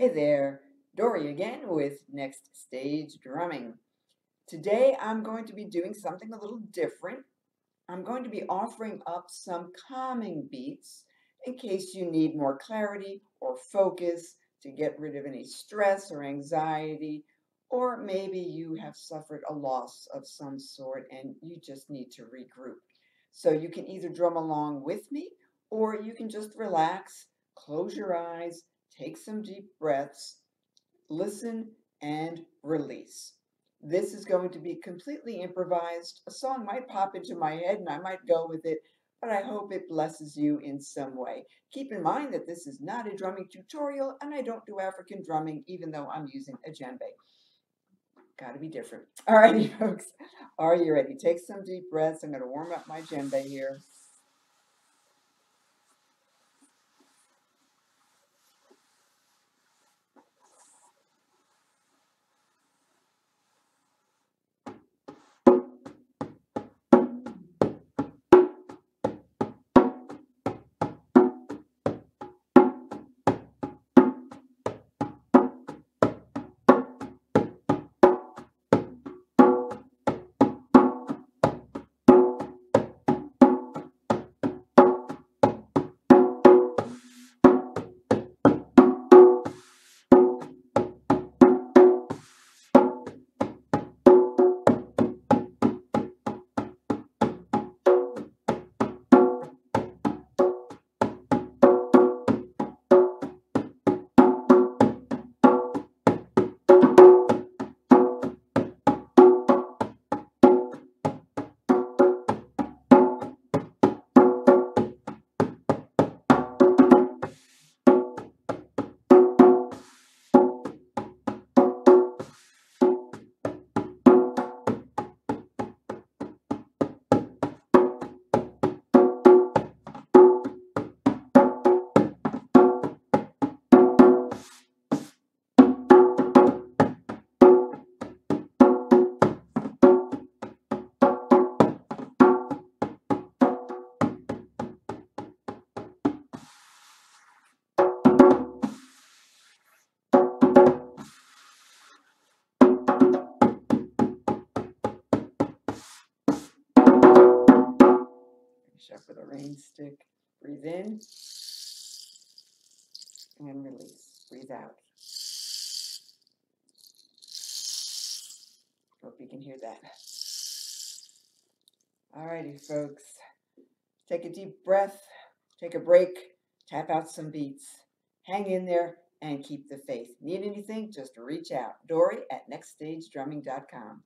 Hey there, Dory again with Next Stage Drumming. Today I'm going to be doing something a little different. I'm going to be offering up some calming beats in case you need more clarity or focus to get rid of any stress or anxiety, or maybe you have suffered a loss of some sort and you just need to regroup. So you can either drum along with me or you can just relax, close your eyes, take some deep breaths, listen, and release. This is going to be completely improvised. A song might pop into my head and I might go with it, but I hope it blesses you in some way. Keep in mind that this is not a drumming tutorial and I don't do African drumming even though I'm using a djembe. Got to be different. All righty, folks. Are you ready? Take some deep breaths. I'm going to warm up my djembe here. Up with a rain stick. Breathe in and release. Breathe out. Hope you can hear that. Alrighty, folks. Take a deep breath, take a break, tap out some beats. Hang in there and keep the faith. Need anything? Just reach out. Dory at nextstagedrumming.com.